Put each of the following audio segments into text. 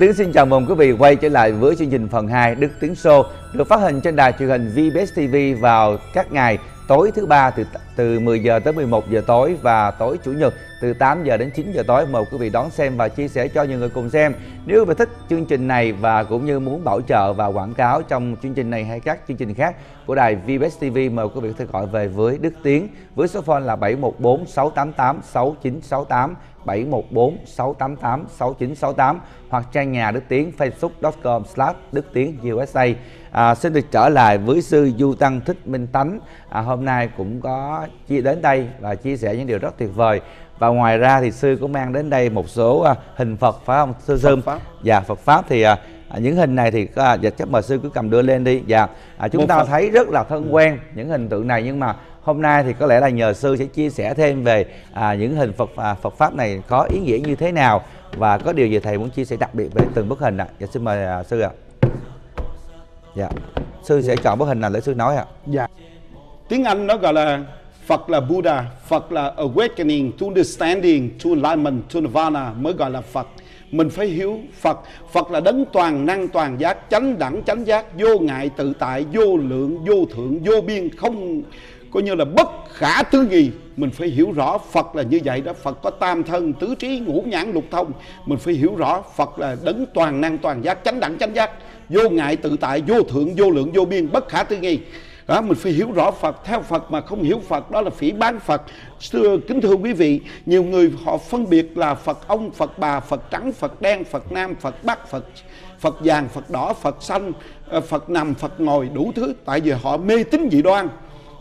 Tiến xin chào mừng quý vị quay trở lại với chương trình phần 2 Đức Tiến Show được phát hình trên đài truyền hình VBS TV vào các ngày tối thứ ba từ từ 10 giờ tới 11 giờ tối và tối chủ nhật từ 8 giờ đến 9 giờ tối mời quý vị đón xem và chia sẻ cho nhiều người cùng xem. Nếu quý vị thích chương trình này và cũng như muốn bảo trợ và quảng cáo trong chương trình này hay các chương trình khác của đài VBS TV mời quý vị có thể gọi về với Đức Tiến với số phone là 714 688 6968 714 688 6968 hoặc trang nhà Đức Tiến facebook.com slash Đức Tiến USA. À, xin được trở lại với sư Du Tăng Thích Minh Tánh. À, hôm nay cũng có chia đến đây và chia sẻ những điều rất tuyệt vời. Và ngoài ra thì sư cũng mang đến đây một số à, hình Phật phải không sư sư? Phật Pháp. Dạ Phật pháp thì à, những hình này thì à, dạ, chắc mời sư cứ cầm đưa lên đi. Dạ à, chúng Một ta Phật. thấy rất là thân quen những hình tượng này nhưng mà hôm nay thì có lẽ là nhờ sư sẽ chia sẻ thêm về à, những hình Phật à, Phật pháp này có ý nghĩa như thế nào và có điều gì thầy muốn chia sẻ đặc biệt về từng bức hình ạ. Dạ xin mời à, sư ạ. Dạ. Sư sẽ chọn bức hình nào để sư nói ạ. Dạ. Tiếng Anh nó gọi là Phật là Buddha, Phật là awakening to understanding to enlightenment to nirvana mới gọi là Phật. Mình phải hiểu Phật, Phật là đấng toàn năng toàn giác, chánh đẳng chánh giác, vô ngại tự tại, vô lượng, vô thượng, vô biên, không coi như là bất khả tư nghị. Mình phải hiểu rõ Phật là như vậy đó, Phật có tam thân, tứ trí, ngũ nhãn, lục thông. Mình phải hiểu rõ Phật là đấng toàn năng toàn giác, chánh đẳng chánh giác, vô ngại tự tại, vô thượng, vô lượng, vô biên, bất khả tư nghị đó mình phải hiểu rõ Phật theo Phật mà không hiểu Phật đó là phỉ bán Phật. Xưa kính thưa quý vị nhiều người họ phân biệt là Phật ông Phật bà Phật trắng Phật đen Phật nam Phật bắc Phật Phật vàng Phật đỏ Phật xanh ờ, Phật nằm Phật ngồi đủ thứ. Tại vì họ mê tín dị đoan.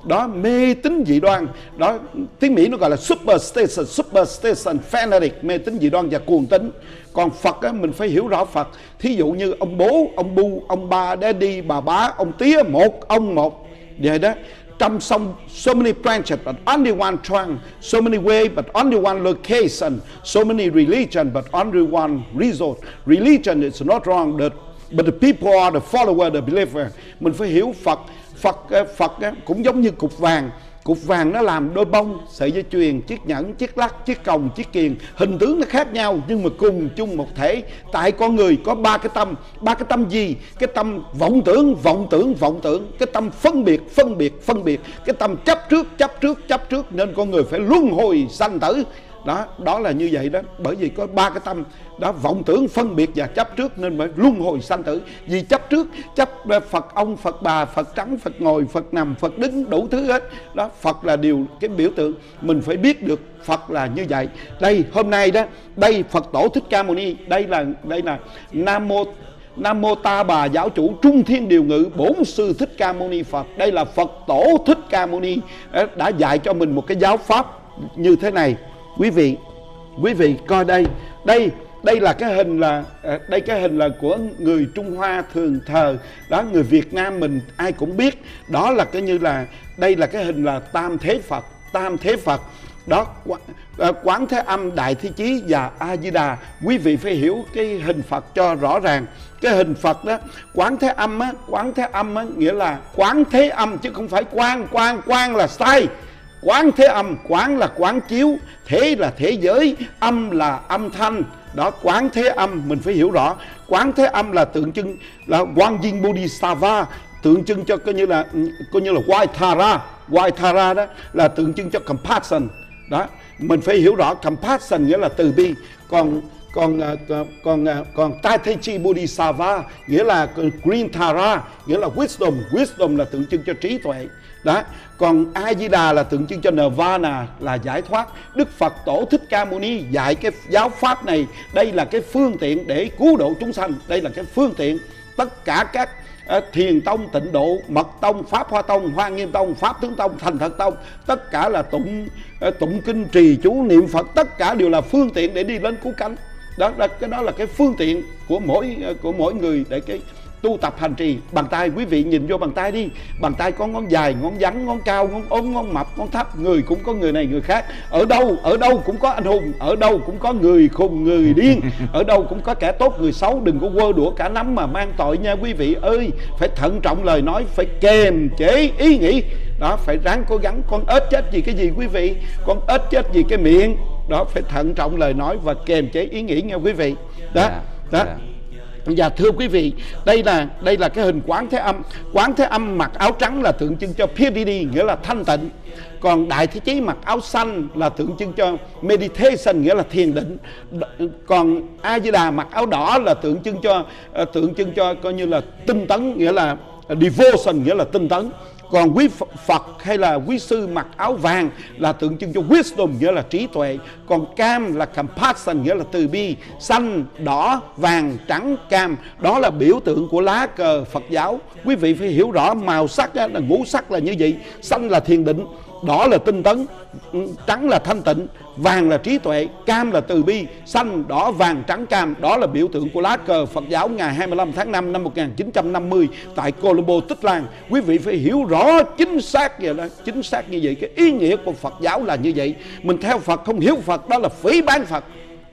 Đó mê tín dị đoan. Đó tiếng Mỹ nó gọi là superstition superstition fanatic mê tín dị đoan và cuồng tín. Còn Phật á, mình phải hiểu rõ Phật. Thí dụ như ông bố ông bu ông ba daddy bà bá ông tía một ông một vậy đó. Trong sông so many branches but only one trunk so many way but only one location. So many religion but only one result religion is not wrong the, but the people are the follower the believer. Mình phải hiểu Phật. Phật ờ, Phật ờ, cũng giống như cục vàng cục vàng nó làm đôi bông, sợi dây chuyền, chiếc nhẫn, chiếc lắc, chiếc còng, chiếc kiền. Hình tướng nó khác nhau, nhưng mà cùng chung một thể. Tại con người có ba cái tâm. Ba cái tâm gì? Cái tâm vọng tưởng vọng tưởng vọng tưởng. Cái tâm phân biệt phân biệt phân biệt. Cái tâm chấp trước chấp trước chấp trước. Nên con người phải luân hồi sanh tử đó đó là như vậy đó. Bởi vì có ba cái tâm đó, vọng tưởng, phân biệt và chấp trước nên mới luân hồi sanh tử. Vì chấp trước, chấp phật ông, phật bà, phật trắng, phật ngồi, phật nằm, phật đứng, đủ thứ hết. Đó, phật là điều, cái biểu tượng. Mình phải biết được phật là như vậy. Đây, hôm nay đó, đây phật tổ thích ca mâu ni. Đây là đây là nam mô Nam mô Ta Bà Giáo chủ Trung Thiên Điều Ngự Bổn Sư Thích Ca Mâu Ni Phật. Đây là Phật Tổ Thích Ca Mâu Ni đã dạy cho mình một cái giáo pháp như thế này. Quý vị, quý vị coi đây, đây đây là cái hình là à, đây cái hình là của người Trung Hoa thường thờ. Đó người Việt Nam mình ai cũng biết. Đó là cái như là đây là cái hình là Tam Thế Phật Tam Thế Phật. Đó quán, à, quán thế âm đại thế chí và a di đà quý vị phải hiểu cái hình phật cho rõ ràng. Cái hình phật đó quán thế âm á quán thế âm á nghĩa là quán thế âm chứ không phải quan quan quan là sai quán thế âm, quán là quán chiếu, thế là thế giới, âm là âm thanh. Đó, quán thế âm, mình phải hiểu rõ. Quán thế âm là tượng trưng, là quan diên bodhisattva, tượng trưng cho coi như là, coi như là Vaitara Vaitara đó là tượng trưng cho compassion. Đó, mình phải hiểu rõ, compassion nghĩa là từ bi. Còn còn ờ, ờ, còn ờ, còn, tai thế chi Bodhisattva nghĩa là Green Tara nghĩa là wisdom. Wisdom là tượng trưng cho trí tuệ. Đó. Còn A Di Đà là tượng trưng cho Nirvana là giải thoát. Đức Phật Tổ Thích Ca Mâu Ni dạy cái giáo pháp này. Đây là cái phương tiện để cứu độ chúng sanh. Đây là cái phương tiện. Tất cả các thiền tông tịnh độ mật tông pháp hoa tông hoa nghiêm tông pháp tướng tông thành thật tông tất cả là tụng tụng kinh trì chú niệm phật. Tất cả đều là phương tiện để đi đến cứu cánh đó, là cái đó là cái phương tiện của mỗi ờ, của mỗi người để cái tu tập hành trì. Bàn tay quý vị nhìn vô bàn tay đi. Bàn tay có ngón dài ngón ngắn ngón cao ngón ốm ngón mập ngón thấp. Người cũng có người này người khác. Ở đâu ở đâu cũng có anh hùng ở đâu cũng có người khùng người điên. Ở đâu cũng có kẻ tốt người xấu. Đừng có quơ đũa cả nắm mà mang tội nha quý vị ơi. Phải thận trọng lời nói phải kềm chế ý nghĩ. Đó phải ráng cố gắng. Con ếch chết gì cái gì quý vị? Con ếch chết gì cái miệng đó phải thận trọng lời nói và kềm chế ý nghĩ nha quý vị đó Dạ, đó dạ. Dạ thưa quý vị, đây là đây là cái hình quán thế âm. Quán thế âm mặc áo trắng là tượng trưng cho purity, nghĩa là thanh tịnh. Còn đại thế chí mặc áo xanh là tượng trưng cho meditation, nghĩa là thiền định. Còn A Di Đà mặc áo đỏ là tượng trưng cho ờ, tượng trưng cho coi như là tinh tấn, nghĩa là devotion, nghĩa là tinh tấn còn quý Phật hay là quý sư mặc áo vàng là tượng trưng cho wisdom, nghĩa là trí tuệ. Còn cam là compassion, nghĩa là từ bi. Xanh, đỏ, vàng, trắng, cam. Đó là biểu tượng của lá cờ Phật giáo. Quý vị phải hiểu rõ, màu sắc là ngũ sắc là như vậy. Xanh là thiền định đỏ là tinh tấn, trắng là thanh tịnh, vàng là trí tuệ, cam là từ bi, xanh, đỏ, vàng, trắng, cam, đó là biểu tượng của lá cờ Phật giáo ngày 25 tháng 5 năm 1950 tại Colombo, Tích Lan. Quý vị phải hiểu rõ chính xác vậy đó chính xác như vậy. Cái ý nghĩa của Phật giáo là như vậy. Mình theo Phật, không hiểu Phật, đó là phỉ bán Phật.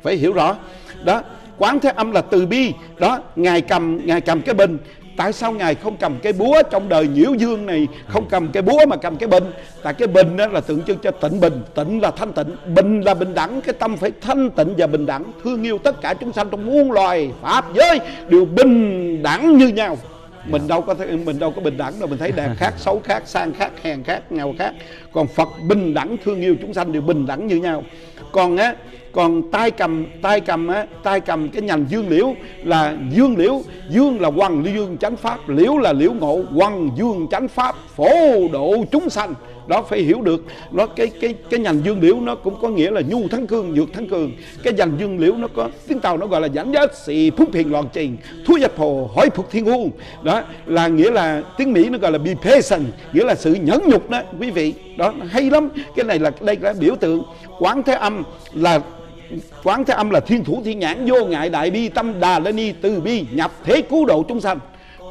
Phải hiểu rõ. Đó, quán thế âm là từ bi. Đó, ngài cầm ngài cầm cái bình tại sao ngài không cầm cái búa trong đời nhiễu dương này, không cầm cái búa mà cầm cái bình? Tại cái bình đó là tượng trưng cho tịnh bình. Tịnh là thanh tịnh, bình là bình đẳng. Cái tâm phải thanh tịnh và bình đẳng. Thương yêu tất cả chúng sanh trong muôn loài pháp giới đều bình đẳng như nhau. Mình đâu có thấy, mình đâu có bình đẳng đâu. Mình thấy đẹp khác, xấu khác, sang khác, hèn khác, nghèo khác. Còn phật bình đẳng, thương yêu chúng sanh đều bình đẳng như nhau. Còn á còn tay cầm tay cầm á, tay cầm cái nhành dương liễu là dương liễu. Dương là hoàng dương chánh pháp, liễu là liễu ngộ hoàng dương chánh pháp, phổ độ chúng sanh. Đó phải hiểu được. Nó cái cái cái nhành dương liễu nó cũng có nghĩa là nhu thắng cương, dược thắng cường cái nhành dương liễu nó có, tiếng tàu nó gọi là giảng nhất xì phúc thiền loạn trình thu dập hồ hỏi phục thiên u đó là nghĩa là, tiếng mỹ nó gọi là be patient nghĩa là sự nhẫn nhục đó, quý vị. Đó hay lắm. Cái này là, đây là biểu tượng. Quán thế âm là quán thế âm là thiên thủ thiên nhãn, vô ngại đại bi, tâm đà lên ni, từ bi, nhập thế cứu độ chúng sanh.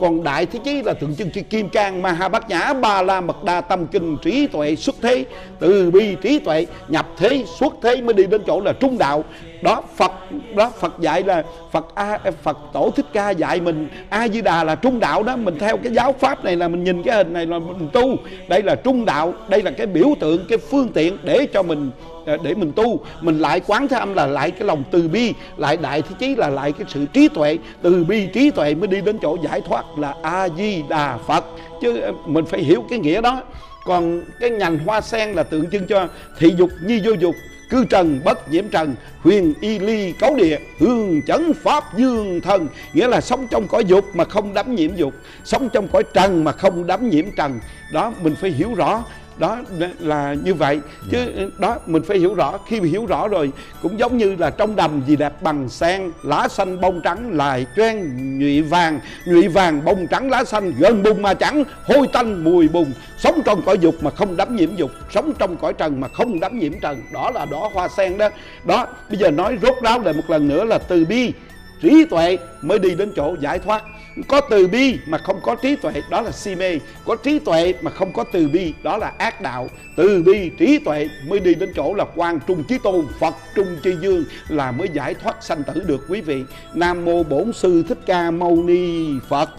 Còn đại thế chí là tượng trưng cho kim cang ma ha bát nhã, ba la mật đa, tâm kinh trí tuệ xuất thế. Từ bi trí tuệ, nhập thế xuất thế mới đi đến chỗ là trung đạo. Đó, phật đó, phật dạy là phật a, phật tổ thích ca dạy mình, a di đà là trung đạo đó. Mình theo cái giáo pháp này là mình nhìn cái hình này là mình tu. Đây là trung đạo, đây là cái biểu tượng, cái phương tiện để cho mình Ờ, để mình tu. Mình lại quán thế âm là lại cái lòng từ bi, lại đại thế chí, là lại cái sự trí tuệ. Từ bi trí tuệ mới đi đến chỗ giải thoát là a di đà phật. Chứ ờ, mình phải hiểu cái nghĩa đó. Còn cái nhành hoa sen là tượng trưng cho thị dục nhi vô dục, cư trần, bất nhiễm trần, huyền y ly cấu địa, hương chấn pháp dương thần. Nghĩa là sống trong cõi dục mà không đắm nhiễm dục, sống trong cõi trần mà không đắm nhiễm trần. Đó, mình phải hiểu rõ đó là như vậy. Chứ đó mình phải hiểu rõ. Khi hiểu rõ rồi cũng giống như là trong đầm gì đẹp bằng sen lá xanh bông trắng lại choen nhụy vàng. Nhụy vàng bông trắng lá xanh gần bùn mà chẳng hôi tanh mùi bùn. Sống trong cõi dục mà không đắm nhiễm dục sống trong cõi trần mà không đắm nhiễm trần. Đó là đóa hoa sen đó. Đó bây giờ nói rốt ráo lại một lần nữa là từ bi trí tuệ mới đi đến chỗ giải thoát có từ bi mà không có trí tuệ đó là si mê. Có trí tuệ mà không có từ bi đó là ác đạo. Từ bi trí tuệ mới đi đến chỗ là quan trung chí tôn phật trung chi dương là mới giải thoát sanh tử được quý vị. Nam mô bổn sư thích ca mâu ni phật.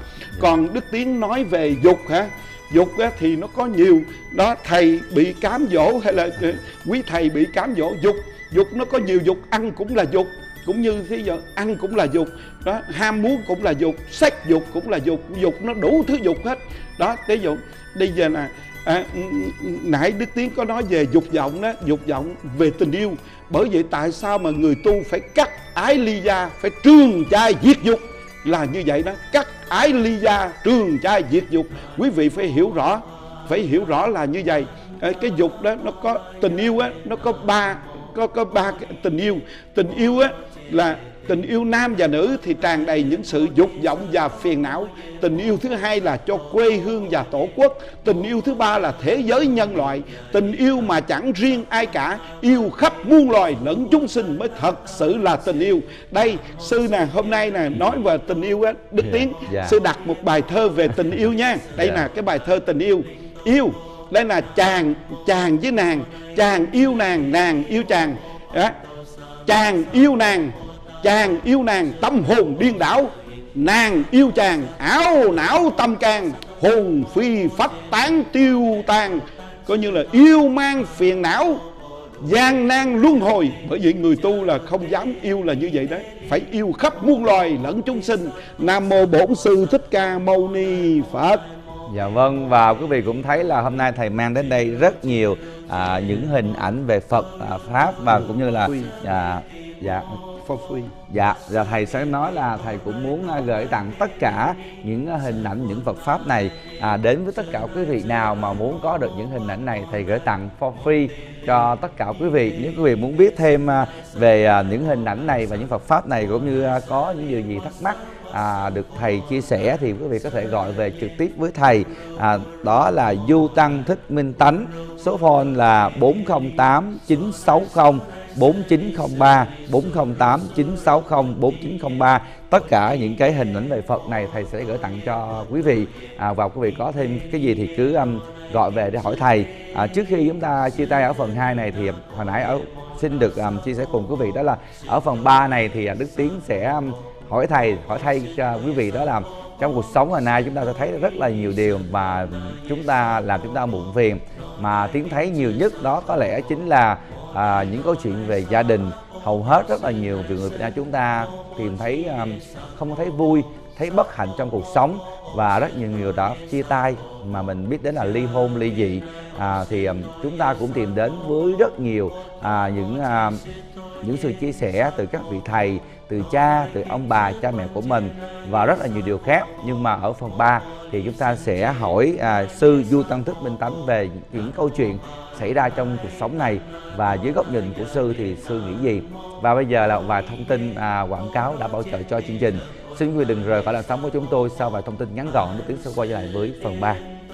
Còn đức tiến nói về dục hả? Dục á, thì nó có nhiều. Đó thầy bị cám dỗ hay là ờ, quý thầy bị cám dỗ dục. Dục nó có nhiều dục ăn cũng là dục cũng như thế giờ ăn cũng là dục. Đó ham muốn cũng là dục sắc dục cũng là dục dục nó đủ thứ dục hết. Đó thế dụ bây giờ là à, nãy đức tiến có nói về dục vọng đó dục vọng về tình yêu. Bởi vậy tại sao mà người tu phải cắt ái ly gia phải trương trai diệt dục? Là như vậy đó cắt ái ly gia trương trai diệt dục. Quý vị phải hiểu rõ phải hiểu rõ là như vậy. Ờ, cái dục đó nó có tình yêu á nó có ba có có ba cái tình yêu. Tình yêu á là tình yêu nam và nữ thì tràn đầy những sự dục vọng và phiền não tình yêu thứ hai là cho quê hương và tổ quốc tình yêu thứ ba là thế giới nhân loại tình yêu mà chẳng riêng ai cả yêu khắp muôn loài lẫn chúng sinh mới thật sự là tình yêu đây sư nè hôm nay nè nói về tình yêu á đức yeah, tiến yeah. Dạ. sư đặt một bài thơ về tình yêu nha đây yeah. Dạ. nè cái bài thơ tình yêu yêu đây là chàng chàng với nàng chàng yêu nàng nàng yêu chàng đó chàng yêu nàng, chàng yêu nàng tâm hồn điên đảo. Nàng yêu chàng, áo não tâm can. Hồn phi phách tán tiêu tan. Coi như là yêu mang phiền não, gian nan luân hồi. Bởi vì người tu là không dám yêu là như vậy đấy. Phải yêu khắp muôn loài lẫn chúng sinh. Nam mô bổn sư thích ca mâu ni phật. Dạ vâng và quý vị cũng thấy là hôm nay thầy mang đến đây rất nhiều à, những hình ảnh về Phật à, pháp và cũng như là à, dạ for free Dạ, và thầy sẽ nói là thầy cũng muốn à, gửi tặng tất cả những à, hình ảnh, những Phật pháp này à, đến với tất cả quý vị nào mà muốn có được những hình ảnh này thầy gửi tặng for free cho tất cả quý vị. Nếu quý vị muốn biết thêm à, về những hình ảnh này và những Phật pháp này cũng như có những điều gì thắc mắc à, được thầy chia sẻ thì quý vị có thể gọi về trực tiếp với thầy. À, đó là du tăng thích minh tánh số phone là 408 960 4903 408 960 4903 tất cả những cái hình ảnh về Phật này thầy sẽ gửi tặng cho quý vị. À, và quý vị có thêm cái gì thì cứ um, gọi về để hỏi thầy. À, trước khi chúng ta chia tay ở phần 2 này thì um, hồi nãy ở xin được um, chia sẻ cùng quý vị đó là ở phần 3 này thì à, Đức Tiến sẽ um, hỏi thầy hỏi thay cho à, quý vị đó là trong cuộc sống ngày nay chúng ta sẽ thấy rất là nhiều điều mà chúng ta làm chúng ta muộn phiền. Mà tiến thấy nhiều nhất đó có lẽ chính là à, những câu chuyện về gia đình. Hầu hết rất là nhiều vì người Việt Nam chúng ta tìm thấy um, không thấy vui thấy bất hạnh trong cuộc sống. Và rất nhiều người đã chia tay mà mình biết đến là ly hôn ly dị. À, thì um, chúng ta cũng tìm đến với rất nhiều à, những à, những sự chia sẻ từ các vị thầy từ cha từ ông bà cha mẹ của mình và rất là nhiều điều khác. Nhưng mà ở phần 3 thì chúng ta sẽ hỏi à, sư du tăng thức minh tánh về những câu chuyện xảy ra trong cuộc sống này. Và dưới góc nhìn của sư thì sư nghĩ gì? Và bây giờ là vài thông tin à, quảng cáo đã bảo trợ cho chương trình. Xin quý vị đừng rời khỏi làn sóng của chúng tôi sau vài thông tin ngắn gọn. Để tiến sẽ quay trở lại với phần 3